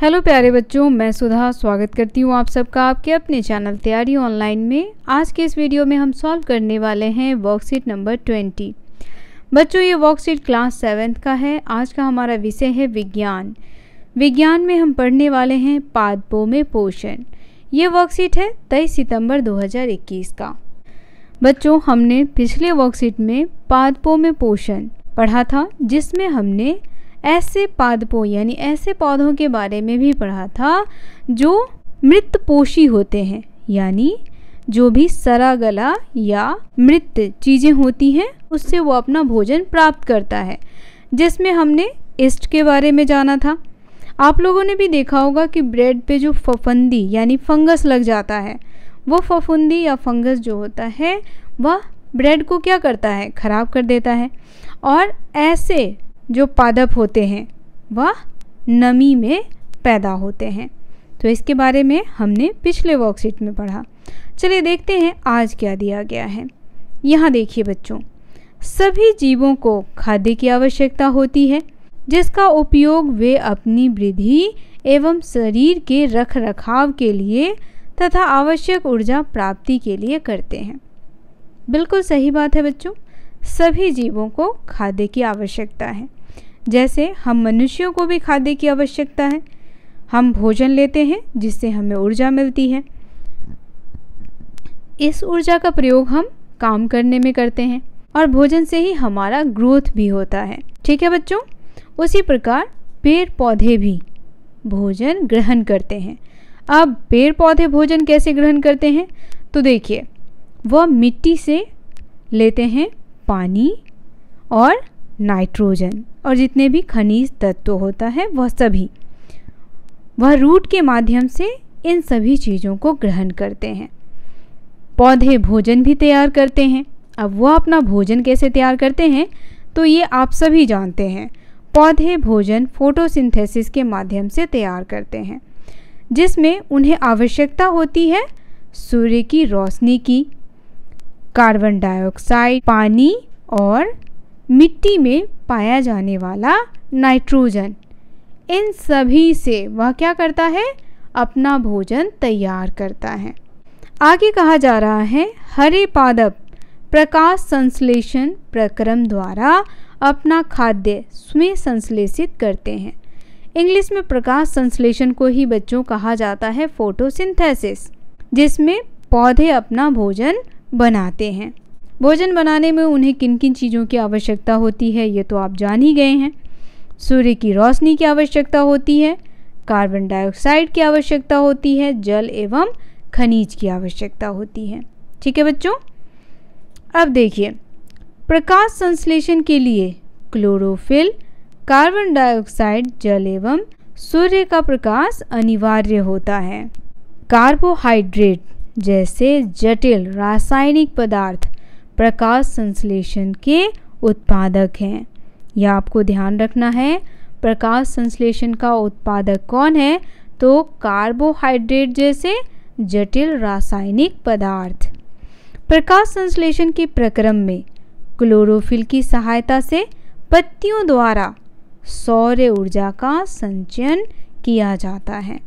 Hello प्यारे बच्चों, मैं सुधा स्वागत करती हूँ आप सबका आपके अपने चैनल तैयारी ऑनलाइन में। आज के इस वीडियो में हम सॉल्व करने वाले हैं वर्कशीट नंबर ट्वेंटी बच्चों, ये वर्कशीट क्लास सेवेंथ का है। आज का हमारा विषय है विज्ञान। विज्ञान में हम पढ़ने वाले हैं पादपों में पोषण। ये वर्कशीट है तेईस सितंबर 2021 का। बच्चों, हमने पिछले वर्कशीट में पादपों में पोषण पढ़ा था, जिसमें हमने ऐसे पादपों, यानी ऐसे पौधों के बारे में भी पढ़ा था, जो मृत पोषी होते हैं, यानी जो भी सरा गला या मृत चीज़ें होती हैं, उससे वो अपना भोजन प्राप्त करता है, जिसमें हमने ईस्ट के बारे में जाना था। आप लोगों ने भी देखा होगा कि ब्रेड पे जो फफंदी, यानी फंगस लग जाता है, वो फफुंदी या फंगस जो होता है, वह ब्रेड को क्या करता है? ख़राब कर देता है। और ऐसे जो पादप होते हैं, वह नमी में पैदा होते हैं। तो इसके बारे में हमने पिछले वर्कशीट में पढ़ा। चलिए देखते हैं आज क्या दिया गया है। यहाँ देखिए बच्चों, सभी जीवों को खाद्य की आवश्यकता होती है, जिसका उपयोग वे अपनी वृद्धि एवं शरीर के रख रखाव के लिए तथा आवश्यक ऊर्जा प्राप्ति के लिए करते हैं। बिल्कुल सही बात है बच्चों, सभी जीवों को खाद्य की आवश्यकता है। जैसे हम मनुष्यों को भी खाद्य की आवश्यकता है। हम भोजन लेते हैं, जिससे हमें ऊर्जा मिलती है। इस ऊर्जा का प्रयोग हम काम करने में करते हैं और भोजन से ही हमारा ग्रोथ भी होता है। ठीक है बच्चों? उसी प्रकार पेड़ पौधे भी भोजन ग्रहण करते हैं। अब पेड़ पौधे भोजन कैसे ग्रहण करते हैं? तो देखिए, वह मिट्टी से लेते हैं पानी और नाइट्रोजन। और जितने भी खनिज तत्व होता है, वह सभी। वह रूट के माध्यम से इन सभी चीज़ों को ग्रहण करते हैं। पौधे भोजन भी तैयार करते हैं। अब वह अपना भोजन कैसे तैयार करते हैं तो ये आप सभी जानते हैं। पौधे भोजन फोटोसिंथेसिस के माध्यम से तैयार करते हैं, जिसमें उन्हें आवश्यकता होती है सूर्य की रोशनी की, कार्बन डाइऑक्साइड, पानी और मिट्टी में पाया जाने वाला नाइट्रोजन। इन सभी से वह क्या करता है? अपना भोजन तैयार करता है। आगे कहा जा रहा है, हरे पादप, प्रकाश संश्लेषण प्रक्रम द्वारा अपना खाद्य स्वयं संश्लेषित करते हैं। इंग्लिश में प्रकाश संश्लेषण को ही बच्चों कहा जाता है, फोटोसिंथेसिस, जिसमें पौधे अपना भोजन बनाते हैं। भोजन बनाने में उन्हें किन किन चीज़ों की आवश्यकता होती है, ये तो आप जान ही गए हैं। सूर्य की रोशनी की आवश्यकता होती है, कार्बन डाइऑक्साइड की आवश्यकता होती है, जल एवं खनिज की आवश्यकता होती है। ठीक है बच्चों? अब देखिए, प्रकाश संश्लेषण के लिए क्लोरोफिल, कार्बन डाइऑक्साइड, जल एवं सूर्य का प्रकाश अनिवार्य होता है। कार्बोहाइड्रेट जैसे जटिल रासायनिक पदार्थ प्रकाश संश्लेषण के उत्पादक हैं। यह आपको ध्यान रखना है, प्रकाश संश्लेषण का उत्पादक कौन है? तो कार्बोहाइड्रेट जैसे जटिल रासायनिक पदार्थ। प्रकाश संश्लेषण के प्रक्रम में क्लोरोफिल की सहायता से पत्तियों द्वारा सौर ऊर्जा का संचयन किया जाता है।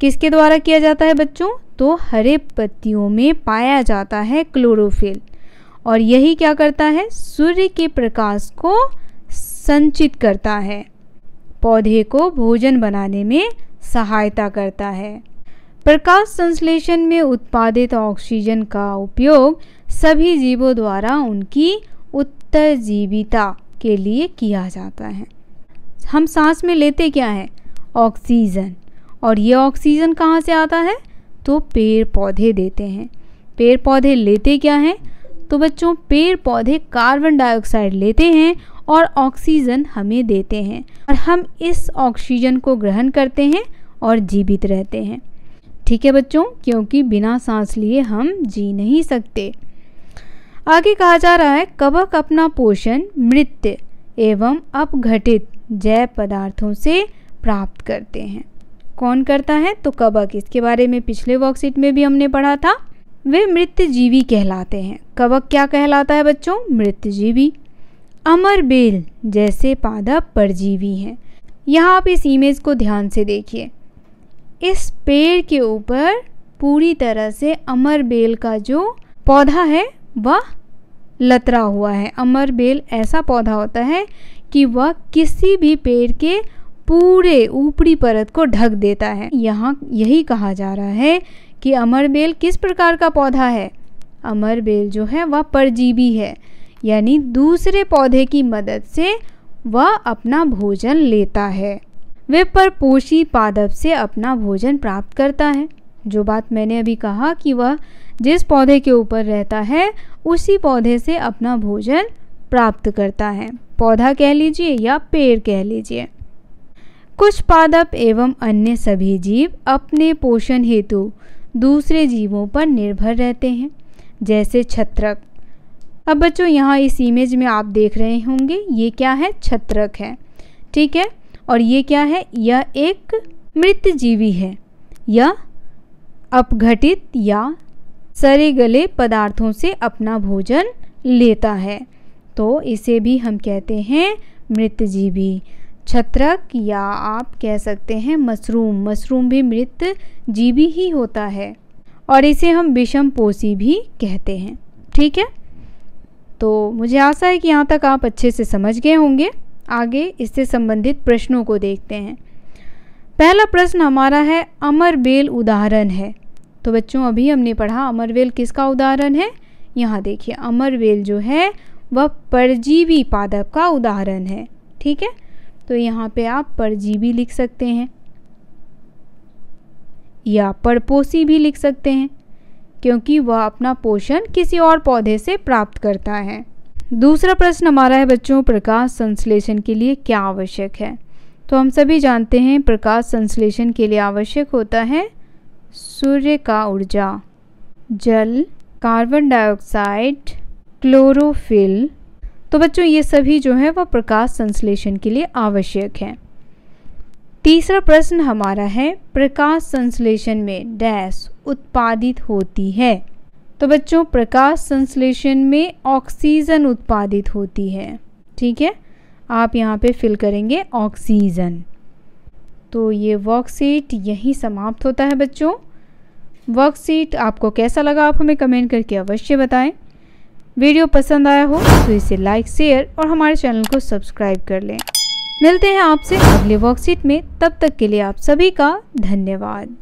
किसके द्वारा किया जाता है बच्चों? तो हरे पत्तियों में पाया जाता है क्लोरोफिल। और यही क्या करता है? सूर्य के प्रकाश को संचित करता है। पौधे को भोजन बनाने में सहायता करता है। प्रकाश संश्लेषण में उत्पादित ऑक्सीजन का उपयोग सभी जीवों द्वारा उनकी उत्तरजीविता के लिए किया जाता है। हम सांस में लेते क्या है? ऑक्सीजन। और ये ऑक्सीजन कहाँ से आता है? तो पेड़ पौधे देते हैं। पेड़ पौधे लेते क्या हैं? तो बच्चों पेड़ पौधे कार्बन डाइऑक्साइड लेते हैं और ऑक्सीजन हमें देते हैं और हम इस ऑक्सीजन को ग्रहण करते हैं और जीवित रहते हैं। ठीक है बच्चों, क्योंकि बिना सांस लिए हम जी नहीं सकते। आगे कहा जा रहा है, कवक अपना पोषण मृत एवं अपघटित जैव पदार्थों से प्राप्त करते हैं। कौन करता है? तो कवक। इसके बारे में पिछले वर्कशीट में भी हमने पढ़ा था। वे मृत जीवी कहलाते हैं। कवक क्या कहलाता है बच्चों? मृत जीवी अमर बेल जैसे पादप परजीवी हैं। यहाँ आप इस इमेज को ध्यान से देखिए। इस पेड़ के ऊपर पूरी तरह से अमर बेल का जो पौधा है, वह लतरा हुआ है। अमर बेल ऐसा पौधा होता है कि वह किसी भी पेड़ के पूरे ऊपरी परत को ढक देता है। यहाँ यही कहा जा रहा है कि अमर बेल किस प्रकार का पौधा है? अमर बेल जो है, वह परजीवी है। यानी दूसरे पौधे की मदद से वह अपना भोजन लेता है। वे परपोषी पादप से अपना भोजन प्राप्त करता है। जो बात मैंने अभी कहा कि वह जिस पौधे के ऊपर रहता है, उसी पौधे से अपना भोजन प्राप्त करता है। पौधा कह लीजिए या पेड़ कह लीजिए। कुछ पादप एवं अन्य सभी जीव अपने पोषण हेतु दूसरे जीवों पर निर्भर रहते हैं। जैसे छत्रक। अब बच्चों, यहाँ इस इमेज में आप देख रहे होंगे, ये क्या है? छत्रक है। ठीक है? और ये क्या है? यह एक मृत जीवी है। यह अपघटित या सरे गले पदार्थों से अपना भोजन लेता है। तो इसे भी हम कहते हैं मृतजीवी। छत्रक या आप कह सकते हैं मशरूम मशरूम भी मृत जीवी ही होता है और इसे हम विषम पोषी भी कहते हैं। ठीक है? तो मुझे आशा है कि यहाँ तक आप अच्छे से समझ गए होंगे। आगे इससे संबंधित प्रश्नों को देखते हैं। पहला प्रश्न हमारा है, अमर बेल उदाहरण है। तो बच्चों, अभी हमने पढ़ा अमरवेल किसका उदाहरण है? यहाँ देखिए अमरवेल जो है, वह परजीवी पादप का उदाहरण है। ठीक है? तो यहाँ पे आप परजीवी लिख सकते हैं। या परपोषी भी लिख सकते हैं, क्योंकि वह अपना पोषण किसी और पौधे से प्राप्त करता है। दूसरा प्रश्न हमारा है, बच्चों, प्रकाश संश्लेषण के लिए क्या आवश्यक है? तो हम सभी जानते हैं, प्रकाश संश्लेषण के लिए आवश्यक होता है सूर्य का ऊर्जा, जल, कार्बन डाइऑक्साइड, क्लोरोफिल तो बच्चों, ये सभी जो है वह प्रकाश संश्लेषण के लिए आवश्यक है। तीसरा प्रश्न हमारा है, प्रकाश संश्लेषण में डैश उत्पादित होती है। तो बच्चों, प्रकाश संश्लेषण में ऑक्सीजन उत्पादित होती है। ठीक है? आप यहाँ पे फिल करेंगे ऑक्सीजन। तो ये वर्कशीट यहीं समाप्त होता है बच्चों। वर्कशीट आपको कैसा लगा आप हमें कमेंट करके अवश्य बताएँ। वीडियो पसंद आया हो तो इसे लाइक शेयर और हमारे चैनल को सब्सक्राइब कर लें। मिलते हैं आपसे अगले वर्कशीट में। तब तक के लिए आप सभी का धन्यवाद।